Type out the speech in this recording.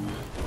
Mm-hmm.